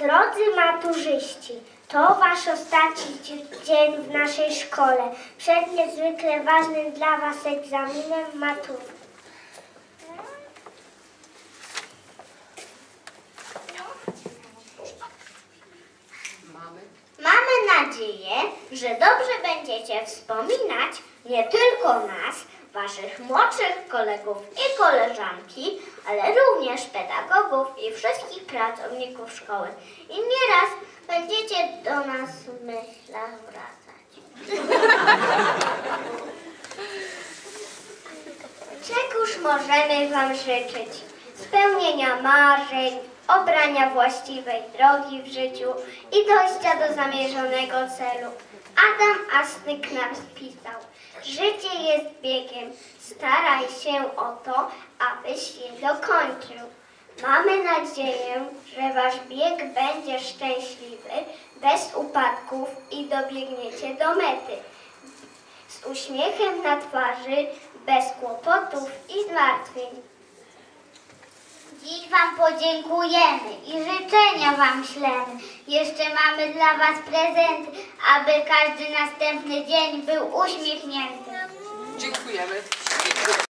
Drodzy maturzyści, to wasz ostatni dzie- dzień w naszej szkole, przed niezwykle ważnym dla was egzaminem matury. Mamy. Mamy nadzieję, że dobrze będziecie wspominać nie tylko nas, waszych młodszych kolegów i koleżanki, ale również pedagogów i wszystkich pracowników szkoły. I nieraz będziecie do nas w myślach wracać. Czegoż możemy wam życzyć? Spełnienia marzeń, obrania właściwej drogi w życiu i dojścia do zamierzonego celu. Adam Asnyk napisał, życie jest biegiem, staraj się o to, abyś je dokończył. Mamy nadzieję, że wasz bieg będzie szczęśliwy, bez upadków i dobiegniecie do mety z uśmiechem na twarzy, bez kłopotów i zmartwień. Dziś Wam podziękujemy i życzenia Wam ślemy. Jeszcze mamy dla Was prezenty, aby każdy następny dzień był uśmiechnięty. Dziękujemy.